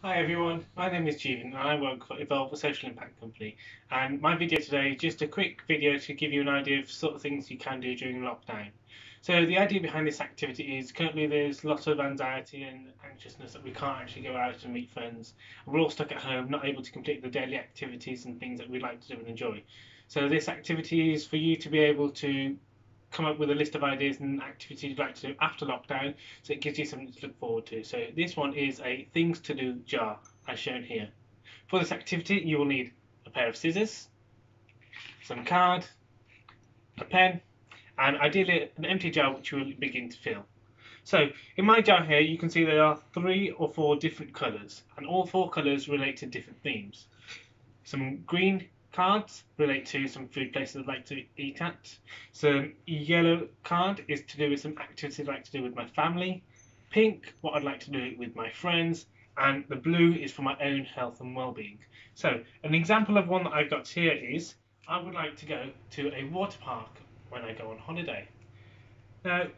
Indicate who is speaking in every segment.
Speaker 1: Hi everyone, my name is Jeevan and I work for Evolve, a social impact company. And my video today is just a quick video to give you an idea of sort of things you can do during lockdown. So the idea behind this activity is currently there's lots of anxiety and anxiousness that we can't actually go out and meet friends. We're all stuck at home, not able to complete the daily activities and things that we'd like to do and enjoy. So this activity is for you to be able to come up with a list of ideas and activities you'd like to do after lockdown so it gives you something to look forward to. So this one is a things to do jar as shown here. For this activity you will need a pair of scissors, some card, a pen and ideally an empty jar which you will begin to fill. So in my jar here you can see there are three or four different colours and all four colours relate to different themes. Some green cards relate to some food places I'd like to eat at. So yellow card is to do with some activities I'd like to do with my family. Pink, what I'd like to do with my friends. And the blue is for my own health and well-being. So an example of one that I've got here is I would like to go to a water park when I go on holiday. Now,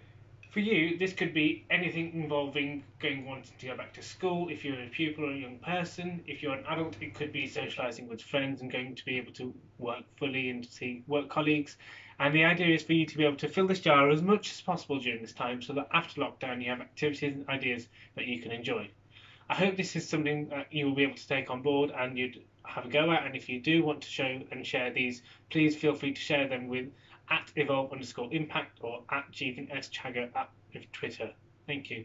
Speaker 1: for you, this could be anything involving going wanting to go back to school. If you're a pupil or a young person, if you're an adult, it could be socialising with friends and going to be able to work fully and see work colleagues. And the idea is for you to be able to fill this jar as much as possible during this time, so that after lockdown you have activities and ideas that you can enjoy. I hope this is something that you will be able to take on board and you'd have a go at. And if you do want to show and share these, please feel free to share them with at evolve underscore impact or at Jeevan S. Chagger at Twitter. Thank you.